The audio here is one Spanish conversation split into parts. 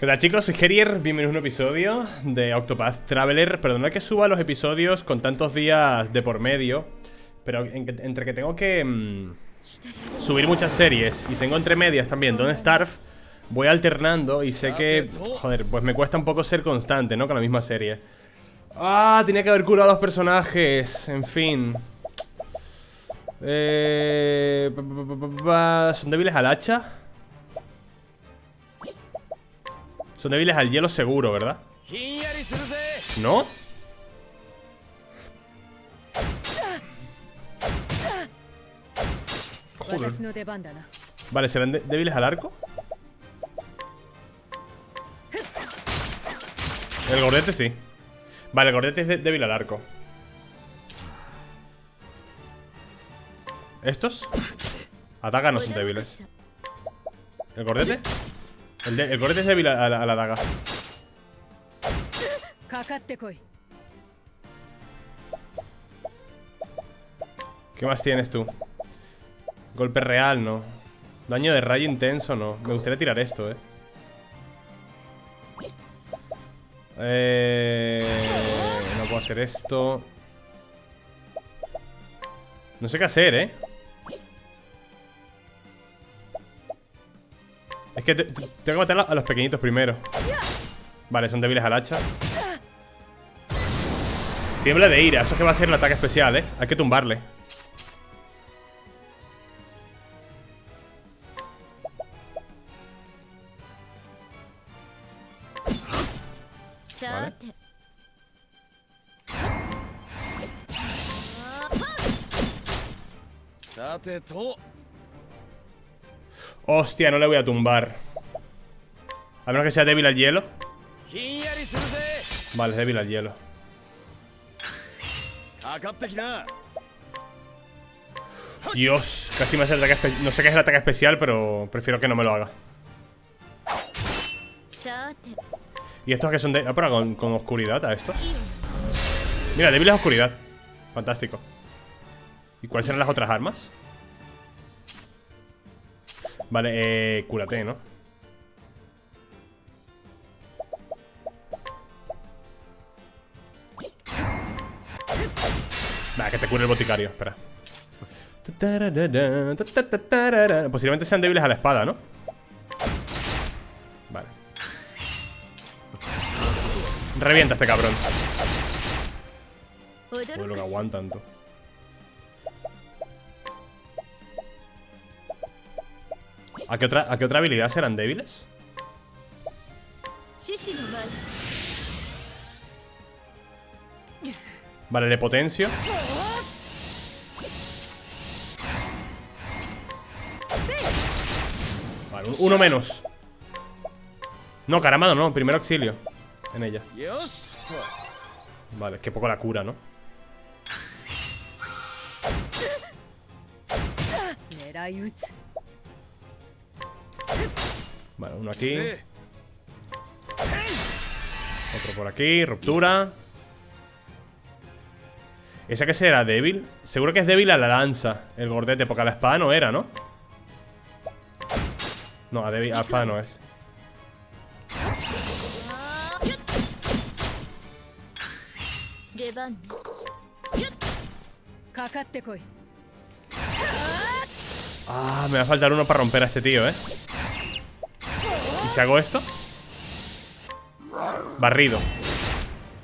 ¿Qué tal chicos? Soy Gerier, bienvenidos a un episodio de Octopath Traveler Perdonad que suba los episodios con tantos días de por medio Pero entre que tengo que mm, subir muchas series y tengo entre medias también Don't Starve Voy alternando y sé que, joder, pues me cuesta un poco ser constante, ¿no? Con la misma serie Ah, tenía que haber curado a los personajes, en fin eh, ¿Son débiles al hacha? Son débiles al hielo seguro, ¿verdad? ¿No? Joder. Vale, ¿serán débiles al arco? El gordete sí Vale, el gordete es débil al arco ¿Estos? Ataca no son débiles ¿El gordete? El, de, el es débil a, la, daga. ¿Qué más tienes tú? Golpe real, no. Daño de rayo intenso, no. Me gustaría tirar esto, eh. Eh... No puedo hacer esto. No sé qué hacer, eh. Es que tengo que matar a los pequeñitos primero Vale, son débiles al hacha Tiembla de ira, eso es que va a ser el ataque especial, ¿eh? Hay que tumbarle Vale. Hostia, no le voy a tumbar. A menos que sea débil al hielo. Vale, débil al hielo. Dios, casi me hace el ataque No sé qué es el ataque especial, pero prefiero que no me lo haga. Y estos que son de... Ah, pero con, con oscuridad a estos Mira, débil es oscuridad. Fantástico. ¿Y cuáles serán las otras armas? Vale, eh, cúrate, ¿no? Va, que te cure el boticario, espera Posiblemente sean débiles a la espada, ¿no? Vale Revienta este cabrón lo que aguantan, tú ¿A qué otra, a qué otra habilidad serán débiles? Vale, le potencio. Vale, uno menos. No, caramado no, primero auxilio En ella. Vale, es que poco la cura, ¿no? Vale, uno aquí Otro por aquí, ruptura ¿Esa que será débil? Seguro que es débil a la lanza El gordete, porque a la espada no era, ¿no? No, a, débil, a la espada no es Ah, me va a faltar uno para romper a este tío, ¿eh? Si hago esto? Barrido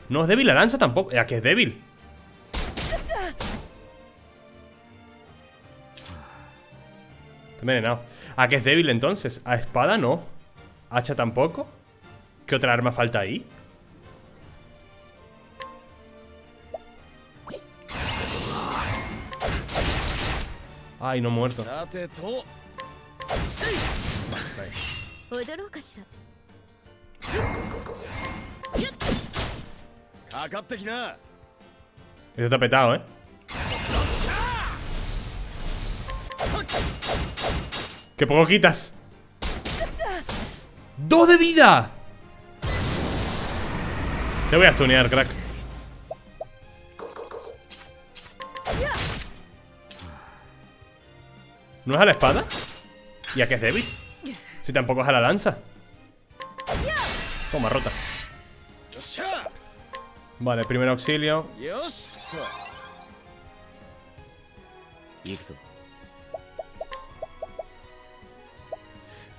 No es débil la lanza tampoco ¿A que es débil? Está envenenado ¿A que es débil entonces? ¿A espada no? ¿Hacha tampoco? ¿Qué otra arma falta ahí? Ay, no muerto Esto está petado, ¿eh? ¡Qué poco quitas! ¡Dos de vida! Te voy a stunear, crack ¿No es a la espada? ¿Y a qué es débil? Si tampoco es a la lanza Toma, rota. Vale, primer auxilio.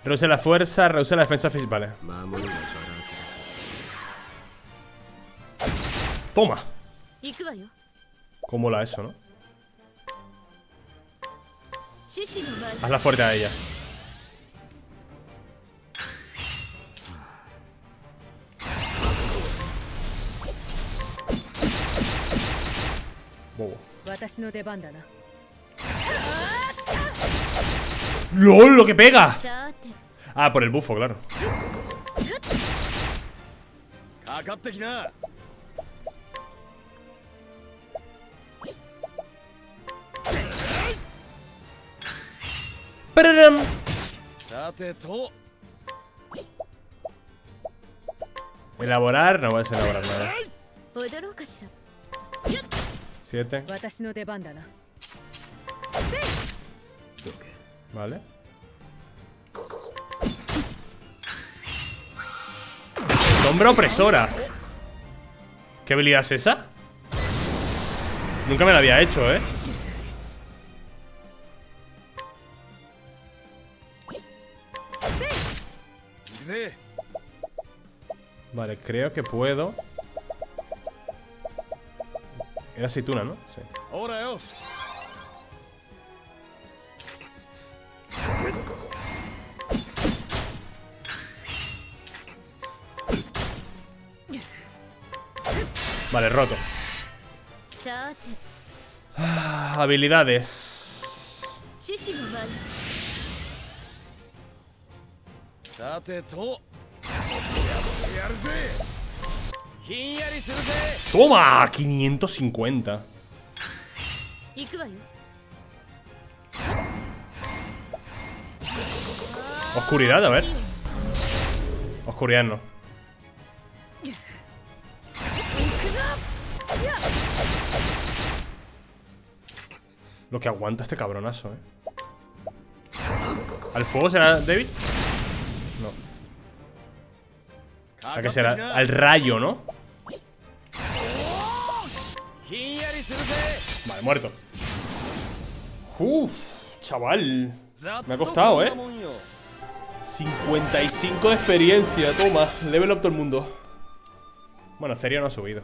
Reduce la fuerza, reduce la defensa física. Vale. Toma. ¿Cómo la eso, no? Hazla fuerte a ella. Bobo. ¡LOL! ¡Lo que pega! Ah, por el bufo, claro. ¡Pararam! Elaborar, no voy a elaborar nada. Siete. Vale. Sombra opresora. ¿Qué habilidad es esa? Nunca me la había hecho, ¿eh? Vale, creo que puedo Era aceituna, ¿no? Sí. Vale, roto. Ah, Habilidades ¡Toma! 550 Oscuridad, a ver Oscuridad no Lo que aguanta este cabronazo, eh ¿Al fuego será David? No ¿A qué será? Al rayo, ¿no? Vale, muerto. Uf, chaval. Me ha costado, ¿eh? 55 de experiencia, toma. Level up todo el mundo. Bueno, Cerio no ha subido.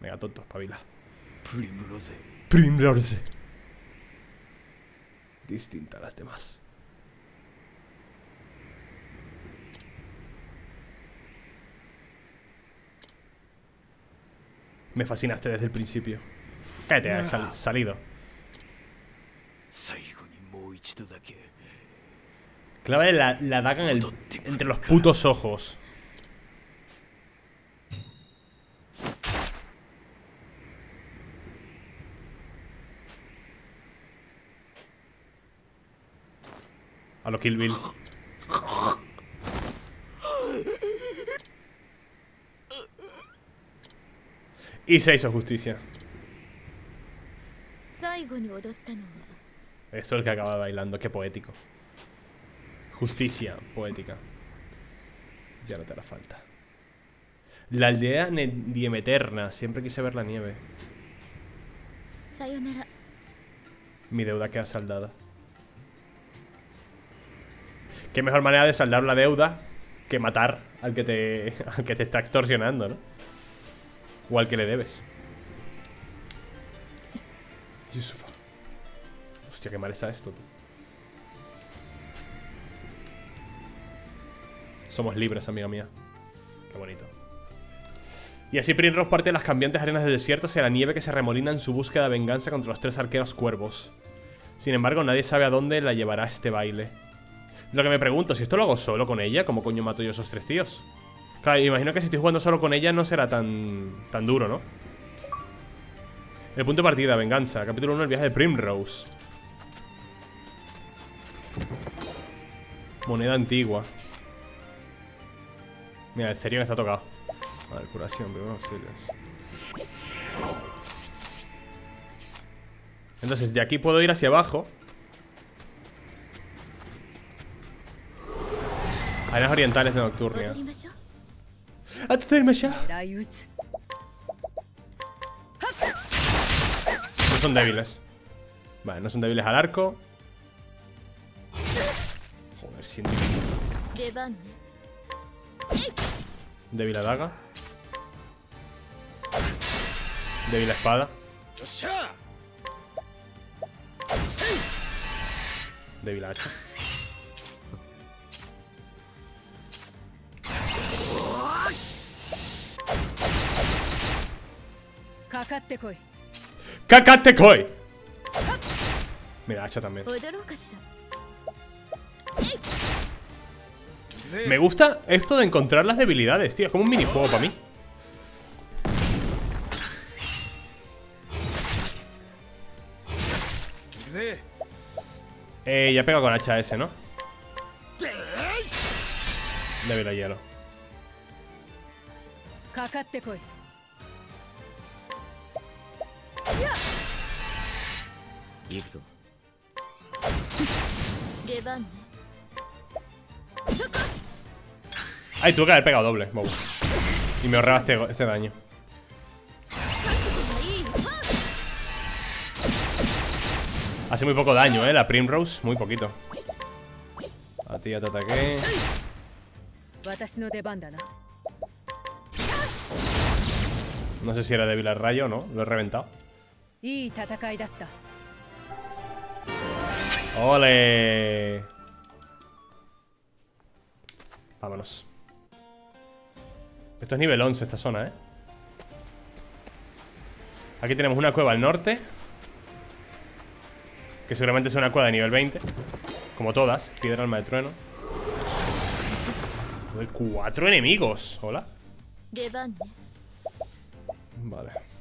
Venga, tonto, espabila. Primrose. Primrose. Distinta a las demás Me fascinaste desde el principio. Cállate, sal salido. Clave la, la daga en el, entre los putos ojos. A lo Kill. Y se hizo justicia. Eso es el que acaba bailando, qué poético. Justicia poética. Ya no te hará falta. La aldea Diemeterna. Siempre quise ver la nieve. Mi deuda queda saldada. Qué mejor manera de saldar la deuda que matar al que te, al que te está extorsionando, ¿no? O al que le debes. Yusufa. Hostia, qué mal está esto, Somos libres, amiga mía. Qué bonito. Y así Primrose parte de las cambiantes arenas del desierto hacia la nieve que se remolina en su búsqueda de venganza contra los tres arqueros cuervos. Sin embargo, nadie sabe a dónde la llevará este baile. Lo que me pregunto, si esto lo hago solo con ella, ¿cómo coño mato yo a esos tres tíos? Claro, imagino que si estoy jugando solo con ella no será tan, tan duro, ¿no? El punto de partida, venganza. Capítulo 1, el viaje de Primrose. Moneda antigua. Mira, el Cerion está tocado. Vale, curación, primero auxilios. Entonces, de aquí puedo ir hacia abajo. Arenas orientales de Nocturnia. Hadi dönelim. No son débiles. Vale, no son débiles al arco. Joder, sin Débil la daga. Débil la espada. Débil la hacha. ¡Cacate koi! Me da hacha también. Me gusta esto de encontrar las debilidades, tío. Es como un minijuego para mí. Eh, ya pega con hacha ese, ¿no? Débil a hielo. 行くぞ出番ね Ay, tuve que haber pegado doble, Bob. Y me ahorraba este, este daño. いいわ Hace muy poco daño, eh, la Primrose. Muy poquito. A ti ya te ataqué. 私の出番だな No sé si era débil al rayo o no. Lo he reventado. ¡Ole! Vámonos. Esto es nivel 11 esta zona, ¿eh? Aquí tenemos una cueva al norte Que seguramente sea una cueva de nivel 20 Como todas, piedra alma de trueno Hay cuatro enemigos Hola ¿eh? Vale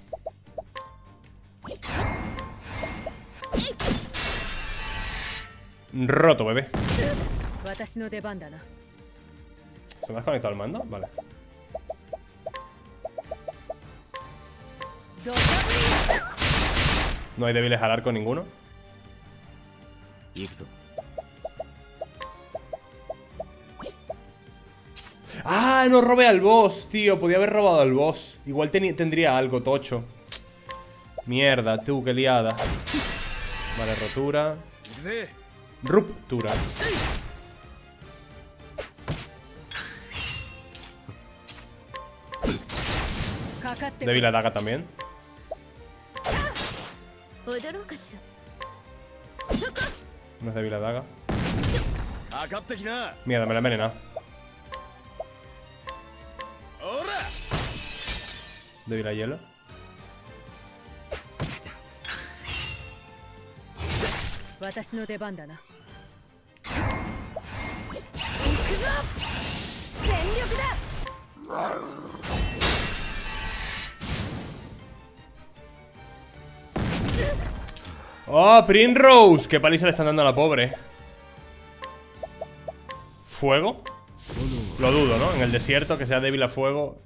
Roto, bebé. ¿Se me ha conectado el mando? Vale. No hay débiles al arco ninguno. ¡Ah! No robé al boss, tío. Podía haber robado al boss. Igual tendría algo, tocho. Mierda, tú, qué liada. Vale, rotura. Ruptura. Débil la daga también. No es débil la daga. Mierda, me la envenena. Débil a hielo. 私の出番だな ¡Oh, Primrose! ¡Qué paliza le están dando a la pobre! ¿Fuego? Lo dudo, ¿no? En el desierto que sea débil a fuego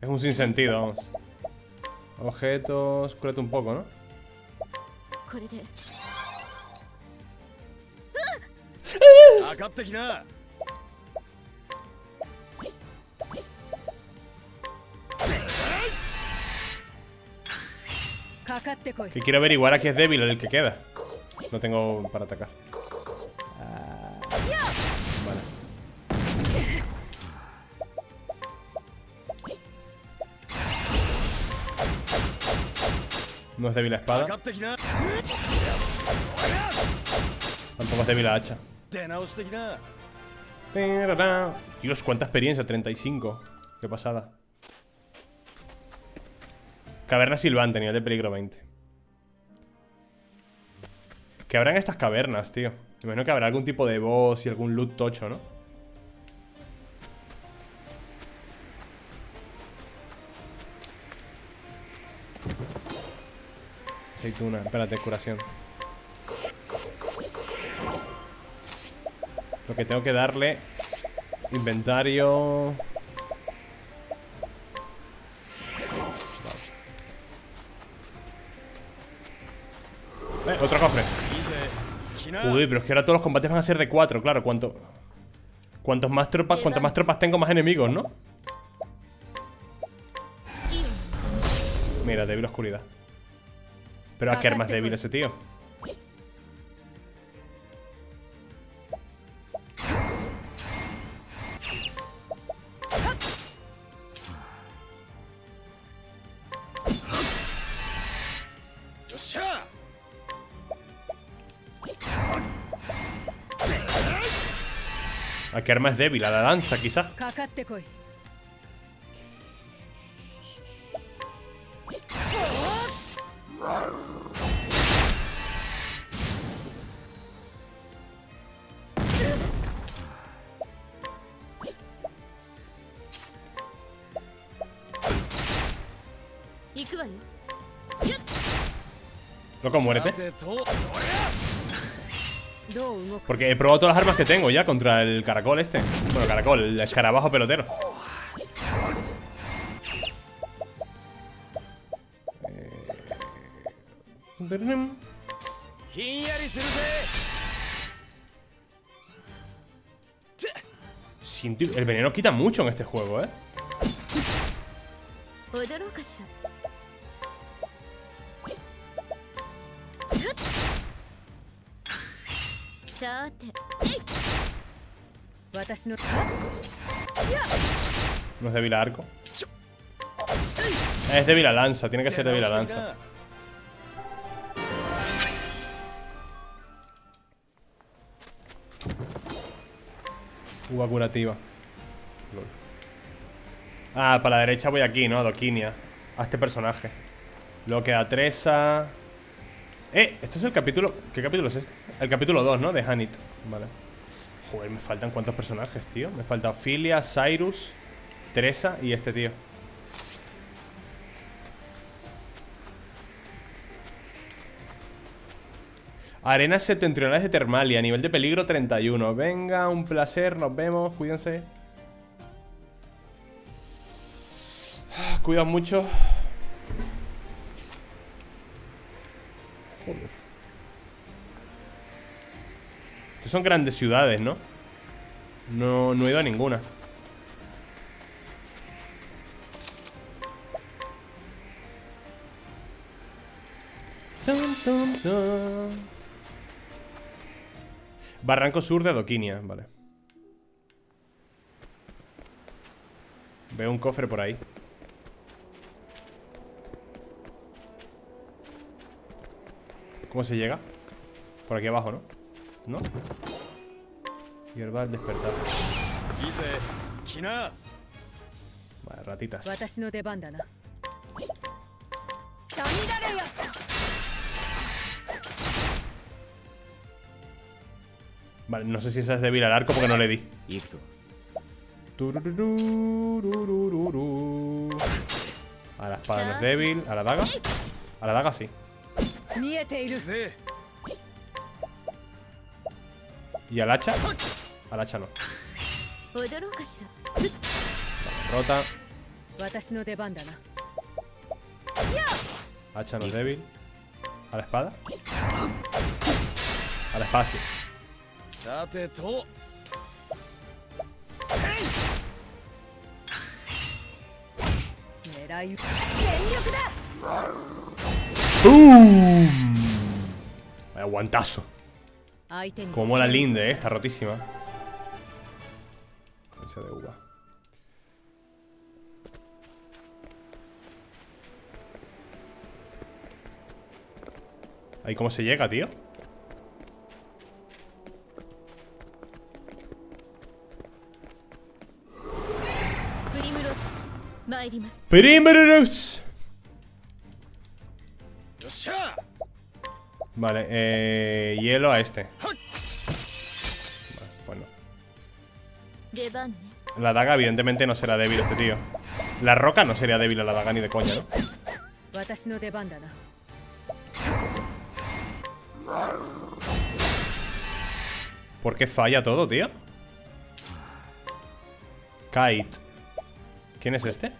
Es un sinsentido, vamos Objetos... Cúrate un poco, ¿no? これで上がってきな Kakate koi. Que quiero averiguar a qué es débil el que queda No tengo para atacar Ah, Vale No es débil la 上 espada がってきな Tampoco es débil la hacha 出直してきな Dios, cuánta experiencia, 35 Qué pasada Caverna silbante, nivel de peligro 20 ¿Qué habrá en estas cavernas, tío? Me imagino que habrá algún tipo de boss y algún loot tocho, ¿no? Aceituna, espérate, curación Lo que tengo que darle Inventario. Eh, otro cofre. Uy, pero es que ahora todos los combates van a ser de 4, claro Cuanto, Cuantos más tropas más tropas tengo, más enemigos, ¿no? Mira, débil oscuridad. Pero a qué armas débil ese tío. ¿Qué arma es débil? ¿A la danza, quizás? Loco, muérete. Porque he probado todas las armas que tengo ya contra el caracol este. Bueno, caracol, el escarabajo pelotero. El veneno quita mucho en este juego, ¿eh? さて 私の No es débil a arco. Es débil a lanza, tiene que ser débil a lanza. Fuga curativa. Lol. Ah, para la derecha voy aquí, ¿no? A Doquinia. A este personaje. Luego queda Tresa. Eh, esto es el capítulo. ¿Qué capítulo es este? El capítulo 2, ¿no? De Hanit. Vale. Joder, me faltan cuántos personajes, tío. Me falta Ophelia, Cyrus, Teresa y este tío. Arenas septentrionales de Termalia, nivel de peligro 31. Venga, un placer, nos vemos, cuídense. Ah, Cuidan mucho. Son grandes ciudades, ¿no? No, he ido a ninguna. Barranco Sur de Adoquinia, vale. Veo un cofre por ahí. ¿Cómo se llega? Por aquí abajo, ¿no? ¿no? Y el bar despertar. Vale, ratitas. Vale, no sé si esa es débil al arco porque no le di. A la espada no es débil, a la daga. A la daga sí. ¿Y al hacha? Al hacha no. Rota. Hacha no es débil. ¿A la espada? A la espada sí. ¡Boom! Vaya guantazo. Como la linde, eh, está rotísima. De uva. Cómo se llega, tío. Primeros. Vale, eh, hielo a este. Vale, bueno. La daga evidentemente no será débil este tío. La roca no sería débil a la daga ni de coña, ¿no? ¿Por qué falla todo, tío? Kite. ¿Quién es este?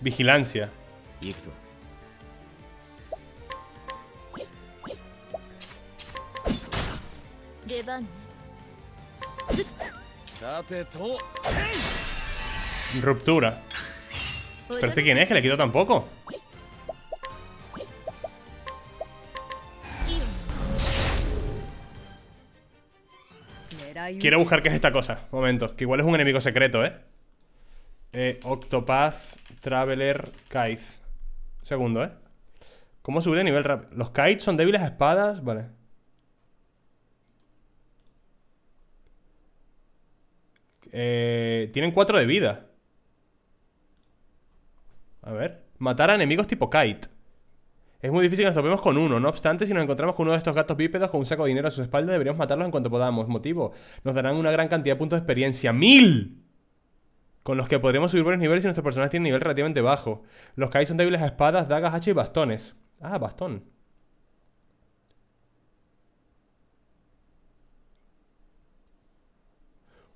Vigilancia. Ruptura. ¿Pero este quién es? ¿Que le quitó tampoco? Quiero buscar qué es esta cosa. Momento. Que igual es un enemigo secreto, ¿eh? Eh, Octopath, Traveler, Kite. Segundo, ¿eh? ¿Cómo subir de nivel rápido? Los kites son débiles a espadas. Vale. Eh, tienen 4 de vida. A ver. Matar a enemigos tipo kite. Es muy difícil que nos topemos con uno, no obstante, si nos encontramos con uno de estos gatos bípedos con un saco de dinero a sus espaldas, deberíamos matarlos en cuanto podamos. Motivo, nos darán una gran cantidad de puntos de experiencia. ¡Mil! Con los que podremos subir varios niveles si nuestro personaje tiene nivel relativamente bajo. Los que hay son débiles a espadas, dagas, hacha y bastones. Ah, bastón.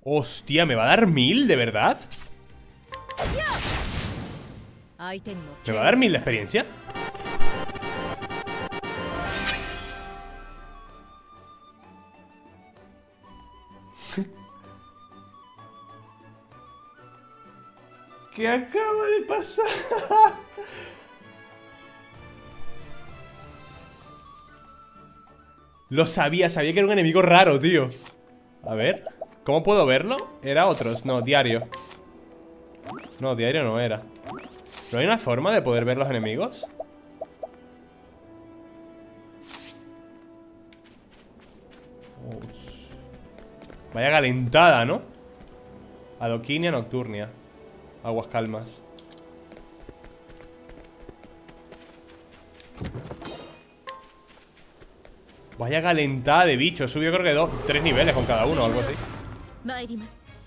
Hostia, ¿me va a dar mil, de verdad? ¿Me va a dar mil de experiencia? ¿Qué acaba de pasar? Lo sabía, sabía que era un enemigo raro, tío A ver ¿Cómo puedo verlo? Era otros, no, diario No, diario no era ¿No hay una forma de poder ver los enemigos? Vaya calentada, ¿no? Adoquinia nocturnia aguas calmas. Vaya calentada de bicho. He subido creo que dos, tres niveles con cada uno o algo así.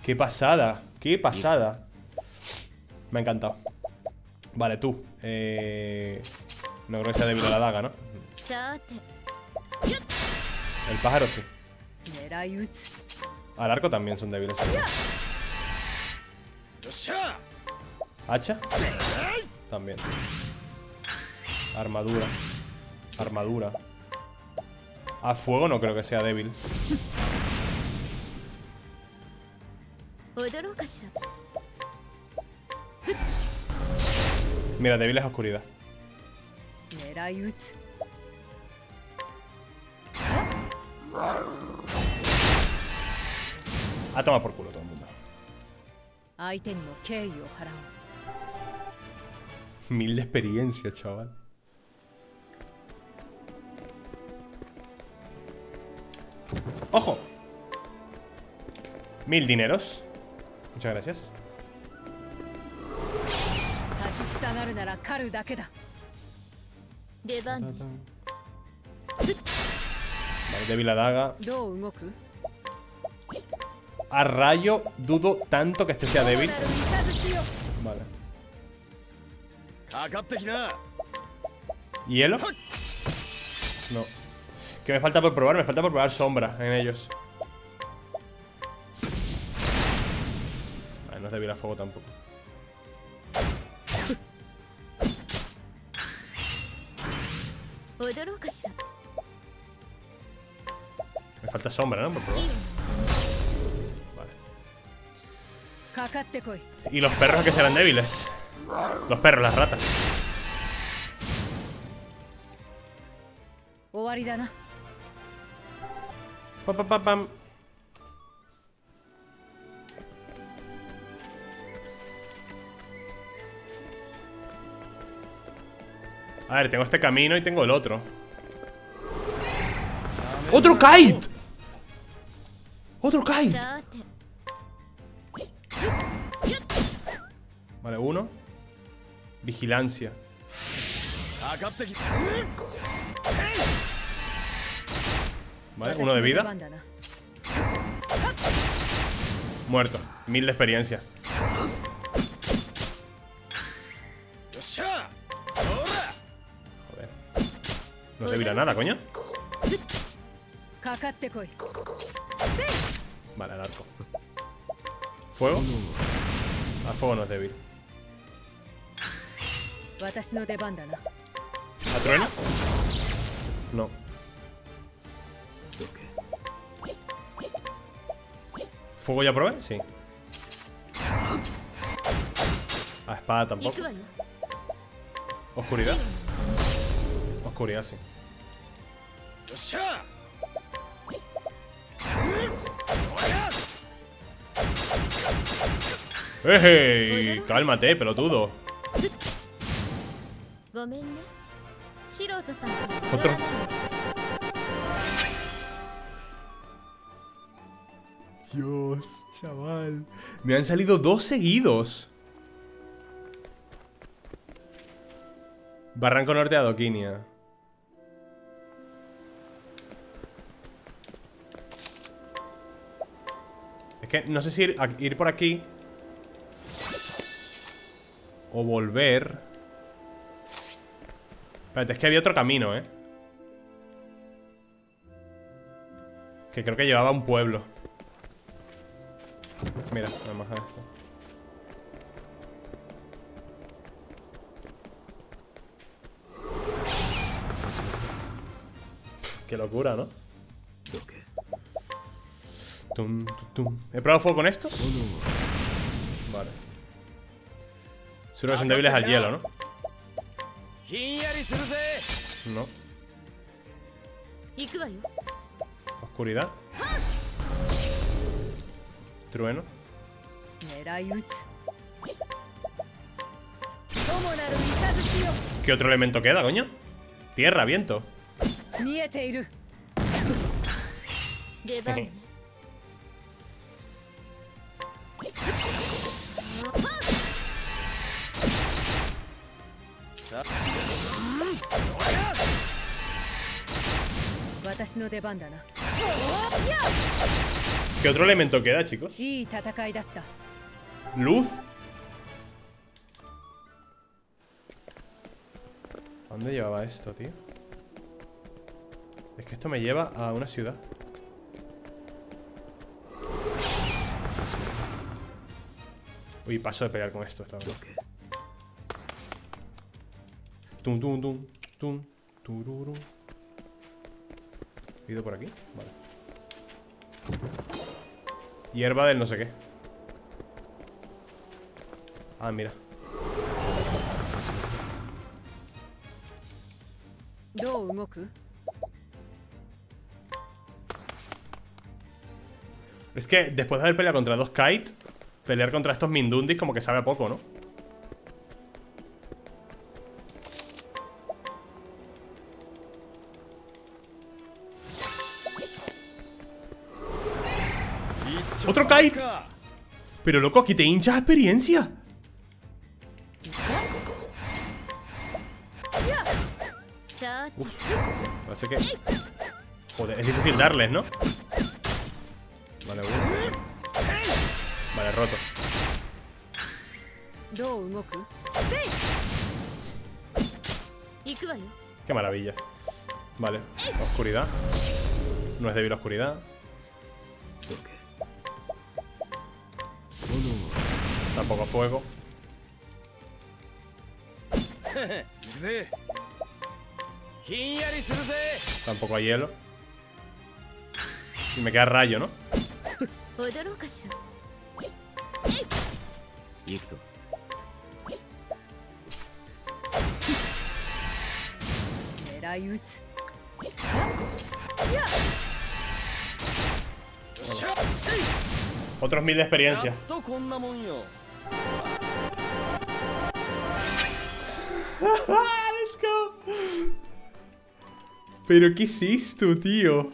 Qué pasada, qué pasada. Me ha encantado. Vale, tú. Eh... No creo que sea débil a la daga, ¿no? El pájaro sí. Al arco también son débiles. ¿Hacha? También. Armadura. Armadura. A fuego no creo que sea débil. Mira, débil es oscuridad. A tomar por culo todo. Mil de experiencia, chaval. ¡Ojo! Mil dineros. Muchas gracias. Vale, débil la daga a rayo dudo tanto que este sea débil. Vale. ¿Hielo? No. Que me falta por probar? Me falta por probar sombra en ellos. Vale, no es débil a fuego tampoco. Me falta sombra, ¿no? Por probar. Y los perros que serán débiles. Los perros, las ratas. Pam, pam, pam, pam. A ver, tengo este camino y tengo el otro. ¡Otro kite! ¡Otro kite! Uno. Vigilancia. Vale, uno de vida. Muerto. Mil de experiencia. Joder. No se vira nada, coño. Vale, al arco. ¿Fuego? A fuego no es débil. ¿A trueno? No. ¿Fuego ya probé? Sí. A espada tampoco. Oscuridad. Oscuridad, sí. ¡Ey! Cálmate, pelotudo. Otro. Dios, chaval. Me han salido dos seguidos. Barranco Norte a Es que no sé si ir por aquí o volver. Espérate, es que había otro camino, ¿eh? Que creo que llevaba a un pueblo. Mira, vamos a esto. Qué locura, ¿no? Tum, tum, tum. ¿He probado fuego con estos? Vale. Que son débiles al hielo, ¿no? No. Oscuridad. Trueno. ¿Qué otro elemento queda, coño? Tierra, viento. ¿Qué otro elemento queda, chicos? Luz. Dónde llevaba esto, tío? Es que esto me lleva a una ciudad. Uy, paso de pelear con esto. Está Tum, tum, tum, tum, tururum por aquí? Vale. Hierba del no sé qué. Ah, mira. Es que después de haber peleado contra dos Kite, pelear contra estos Mindundis como que sabe poco, ¿no? Pero loco, aquí te hinchas experiencia. Parece que... Es difícil darles, ¿no? Vale, bueno. Vale, roto. Qué maravilla. Vale, oscuridad. No es débil la oscuridad. poco fuego. Tampoco hay hielo. Y me queda rayo, ¿no? Otros mil de experiencia. Let's go. Pero ¿qué es esto, tío?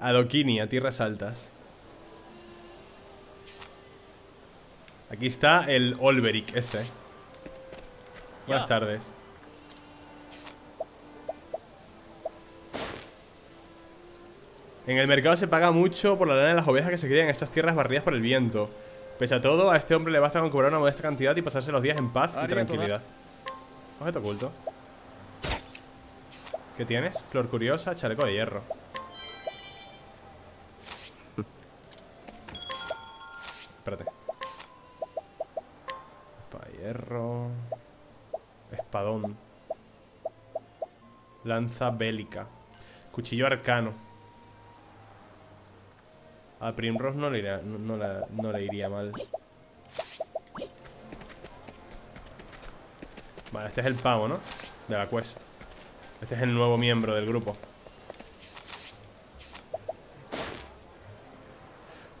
Adoquini, a tierras altas. Aquí está el Olveric, este. Buenas tardes. En el mercado se paga mucho por la lana de las ovejas que se crían en estas tierras barridas por el viento. Pese a todo, a este hombre le basta con cobrar una modesta cantidad y pasarse los días en paz y tranquilidad. Objeto oculto. ¿Qué tienes? Flor curiosa, chaleco de hierro. Espérate. Para hierro. Espadón. Lanza bélica. Cuchillo arcano. A Primrose no le, irá, no, le iría mal. Vale, este es el pavo, ¿no? De la quest. Este es el nuevo miembro del grupo.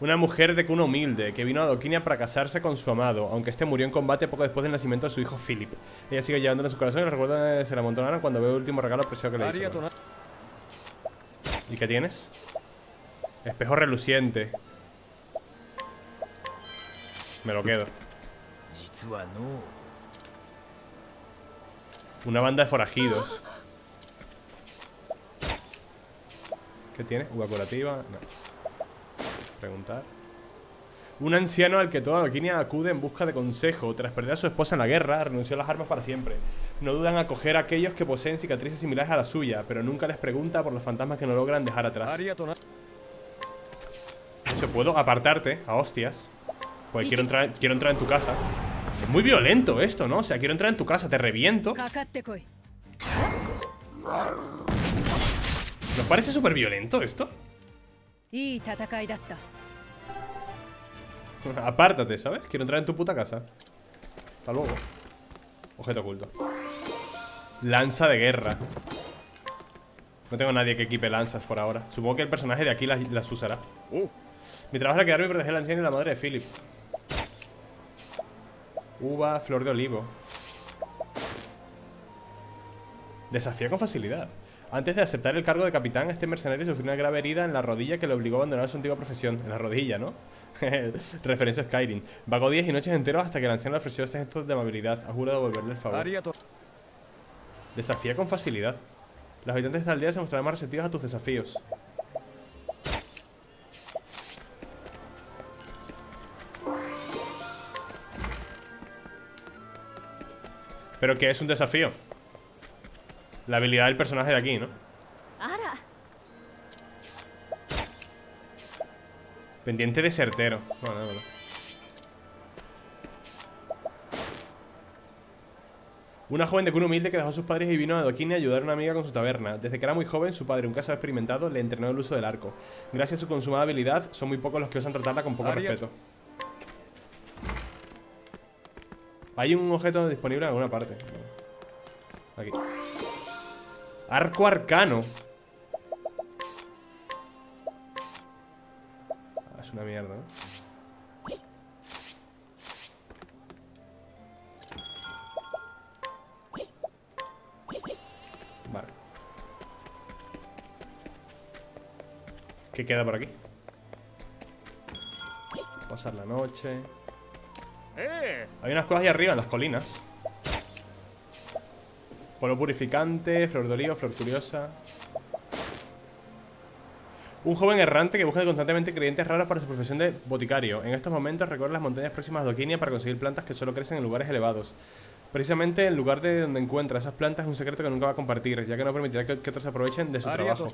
Una mujer de cuna humilde que vino a Doquinia para casarse con su amado, aunque este murió en combate poco después del nacimiento de su hijo Philip. Ella sigue llevándolo en su corazón y los recuerdos se la amontonaron cuando veo el último regalo precioso que le hizo. ¿Y qué tienes? Espejo reluciente. Me lo quedo. Una banda de forajidos. ¿Qué tiene? Uva curativa. No. Preguntar. Un anciano al que toda Doquinia acude en busca de consejo. Tras perder a su esposa en la guerra, renunció a las armas para siempre. No dudan acoger a aquellos que poseen cicatrices similares a la suya, pero nunca les pregunta por los fantasmas que no logran dejar atrás hecho, puedo apartarte a hostias. Porque quiero entrar, quiero entrar en tu casa. Es muy violento esto, ¿no? O sea, quiero entrar en tu casa, te reviento. ¿Nos parece súper violento esto? Apártate, ¿sabes? Quiero entrar en tu puta casa. Hasta luego. Objeto oculto. Lanza de guerra. No tengo nadie que equipe lanzas por ahora. Supongo que el personaje de aquí las, las usará. Uh. Mi trabajo era quedarme y proteger a la y la madre de Philip. Uva, flor de olivo. Desafía con facilidad. Antes de aceptar el cargo de capitán, este mercenario sufrió una grave herida en la rodilla que le obligó a abandonar su antigua profesión. En la rodilla, ¿no? Referencia a Skyrim. Vagó días y noches enteros hasta que el anciano le ofreció este gesto de amabilidad. Ha jurado devolverle el favor. Desafía con facilidad. Los habitantes de esta aldea se mostrarán más receptivos a tus desafíos. ¿Pero qué es un desafío? La habilidad del personaje de aquí, ¿no? あら Pendiente. Bueno, bueno. Una joven de cuna humilde que dejó a sus padres y vino a Doquini a ayudar a una amiga con su taberna. Desde que era muy joven, su padre, un cazador experimentado, le entrenó el uso del arco. Gracias a su consumada habilidad, son muy pocos los que osan tratarla con poco Aria- respeto. Hay un objeto disponible en alguna parte. Aquí. Arco arcano. Ah, es una mierda. Vale. ¿Qué queda por aquí? Pasar la noche. え Hay unas cosas ahí arriba en las colinas. Polo purificante, flor de oliva, flor curiosa. Un joven errante que busca constantemente ingredientes raros para su profesión de boticario. En estos momentos recorre las montañas próximas a Doquinia para conseguir plantas que solo crecen en lugares elevados. Precisamente el lugar de donde encuentra esas plantas es un secreto que nunca va a compartir, ya que no permitirá que, que otros aprovechen de su trabajo.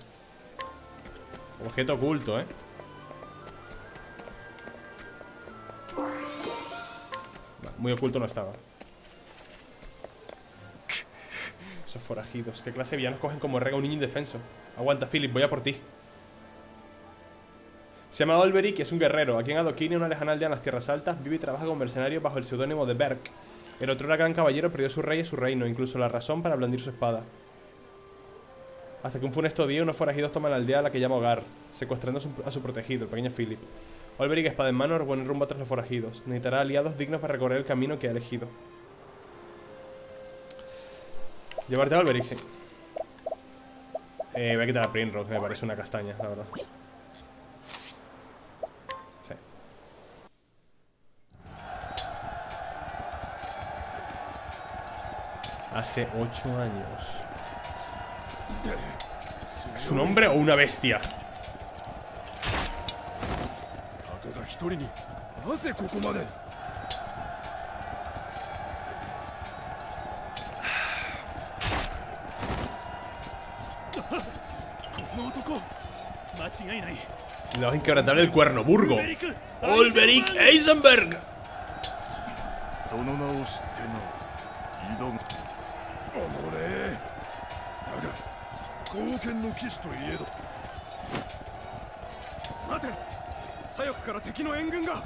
Objeto oculto, ¿eh? Muy oculto no estaba. Esos forajidos. ¿Qué clase de villanos cogen como rega un niño indefenso? Aguanta, Philip, voy a por ti. Se llama Olberic y es un guerrero. Aquí en Adoquine, una lejana aldea en las tierras altas, vive y trabaja como mercenario bajo el seudónimo de Berk. El otro era gran caballero, perdió su rey y su reino, incluso la razón para blandir su espada. Hasta que un funesto día, unos forajidos toman la aldea a la que llama hogar, secuestrando a su, a su protegido, el pequeño Philip. Olberic, espada en mano, pone rumbo tras los forajidos. Necesitará aliados dignos para recorrer el camino que ha elegido. Llevarte a Olberic, sí. Eh, voy a quitar a Primrose, me parece una castaña, la verdad. Sí. Hace ocho años. ¿Es un hombre o una bestia? 人になぜここまで La voz inquebrantable del cuerno, Burgo. Olberic Eisenberg. 左翼から敵の援軍がこ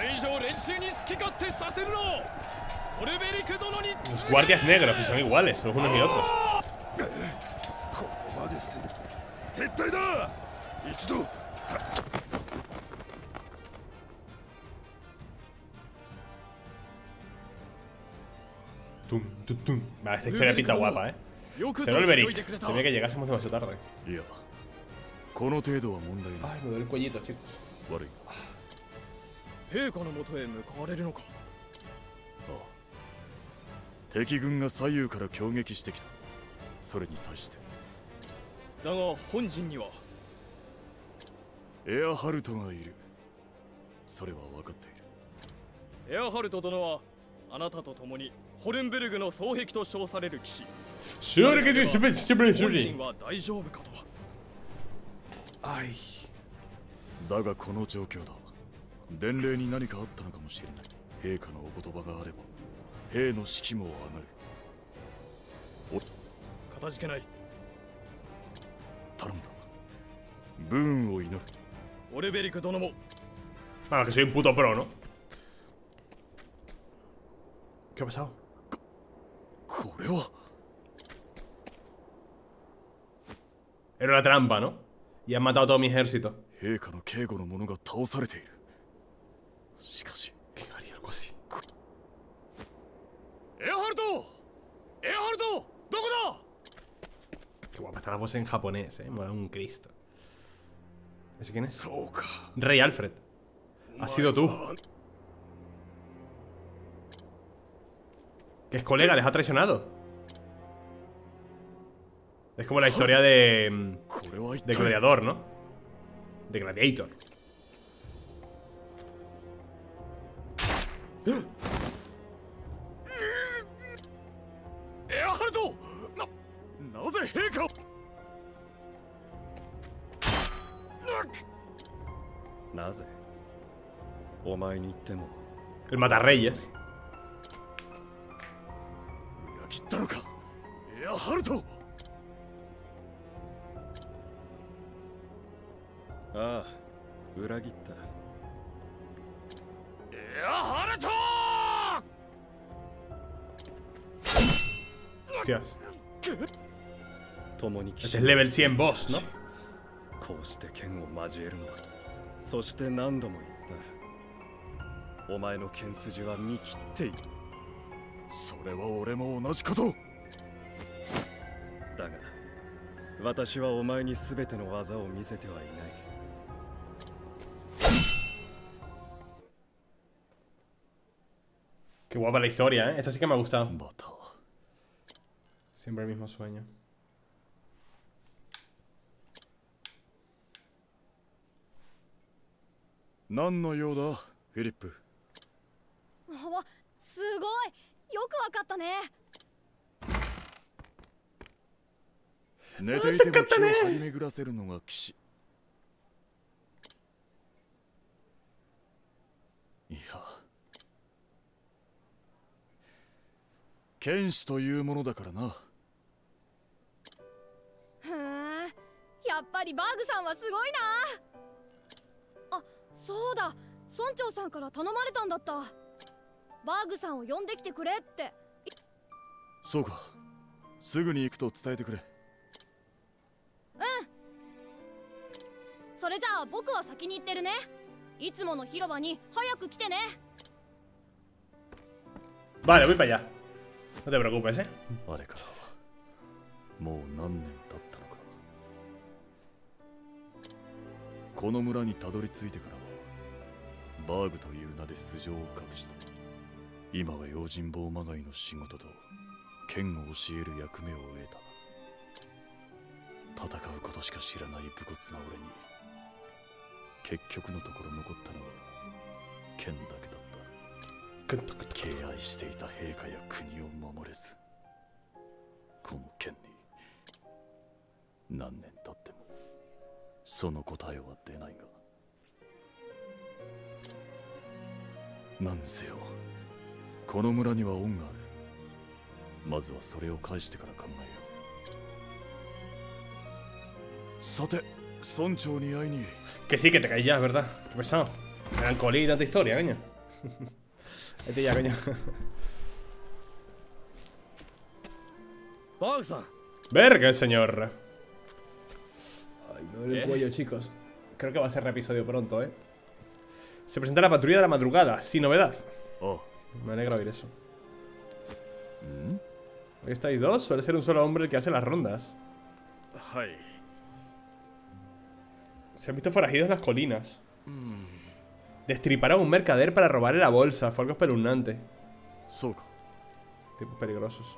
れ以上連中に好き勝手させるのオルベリク殿に Los guardias negros, que son iguales, los unos y otros. ここまでする撤退だ一度 Tum, tum, tum. Vale, esta historia pinta guapa, eh. よく Será ぞ el Beric. てくれた。Temía que llegásemos demasiado tarde. いやこの程度は問題ない。Ay, me duele el cuellito, chicos. 悪い。陛下のもとへ向かわれるのか。ああ。敵軍が左右から攻撃してきた。それに対して。だが本陣には。エアハルトがいる。それは分かっている。エアハルト殿はあなたと共にホルンベルグの双璧と称される騎士。Sure que sí, siempre, siempre, 本 siempre. 陣は大丈夫かと Ay. だがこの状況だ。伝令に何かあったのかもしれない。陛下のお言葉があれば兵の士気も上がる。かたじけない。頼んだ。ブーンを祈る。オルベリク殿も。Ah, que soy un puto pro, ¿no? ¿Qué ha pasado? これは Era una trampa, ¿no? Y han matado a todo mi ejército. 陛下の警護の者が倒されているしかし ¿Qué haría algo así? エアハルトエアハルトどこ Qué guapa está la voz en japonés, eh. Mola un Cristo. ¿Ese quién es? そうか Rey Alfred. Has sido tú. Es colega, les ha traicionado. Es como la historia de... De Gladiador, ¿no? De Gladiator. El matarreyes. ったのか。エアハルト。ああ裏切った。エアハルト。Hostias. 共に騎 Este es level 100 boss, ¿no? こうして剣を交えるのは。そして何度も言った。お前の剣筋は見切っているそれは俺も同じことだが私はお前に全ての技を見せてはいない Qué guapa la historia, ¿eh? Esta sí que me ha gustado. Siempre el mismo sueño. 何の用だフィリップわすごいよくわかったね。寝ていても気を張り巡らせるのが騎士。いや。剣士というものだからな。へえやっぱりバーグさんはすごいな。あそうだ。村長さんから頼まれたんだったバーグさんを呼んできてくれって。そうか。すぐに行くと伝えてくれ。それじゃあ僕は先に行ってるね。いつもの広場に早く来てね。Vale, voy para allá. No te preocupes, ¿eh? あれからもう何年経ったのか。この村にたどり着いてからはバーグという名で素性を隠した今は用心棒まがいの仕事と剣を教える役目を得た。戦うことしか知らない武骨な俺に結局のところ残ったのは剣だけだった。敬愛していた陛下や国を守れずこの剣に何年経ってもその答えは出ないが。何にせよ この村には恩があるまずはそれを返してから考えようさて村長に会いに Que sí, que te caí ya, ¿verdad? Qué pesado. Melancolía y tanta historia, coño. Este ya, coño. バーグさん Verga, señor. Ay, no el ¿Qué? cuello, chicos. Creo que va a ser episodio pronto, ¿eh? Se presenta la patrulla de la madrugada, sin novedad. あ Me alegra oír eso. Mm. Aquí estáis dos. Suele ser un solo hombre el que hace las rondas. Se han visto forajidos en las colinas. Destripar a un mercader para robarle la bolsa. Fue algo espeluznante. Tipos peligrosos.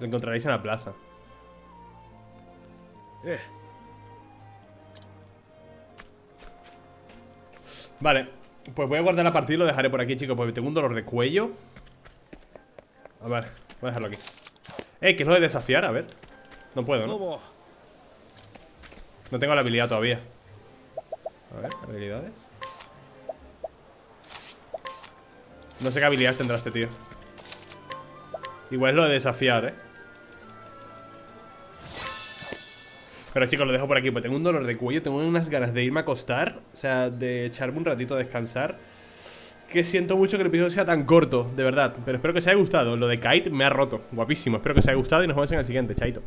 Lo encontraréis en la plaza. Eh. Vale, pues voy a guardar la partida y lo dejaré por aquí, chicos Porque tengo un dolor de cuello. A ver, voy a dejarlo aquí. Eh, que es lo de desafiar, a ver. No puedo, ¿no? No tengo la habilidad todavía. A ver, habilidades. No sé qué habilidades tendrá este tío. Igual es lo de desafiar, ¿eh? Pero chicos, lo dejo por aquí, pues tengo un dolor de cuello, tengo unas ganas de irme a acostar, o sea, de echarme un ratito a descansar. Que siento mucho que el episodio sea tan corto, de verdad. Pero espero que os haya gustado. Lo de Kite me ha roto, guapísimo. Espero que os haya gustado y nos vemos en el siguiente, chaito.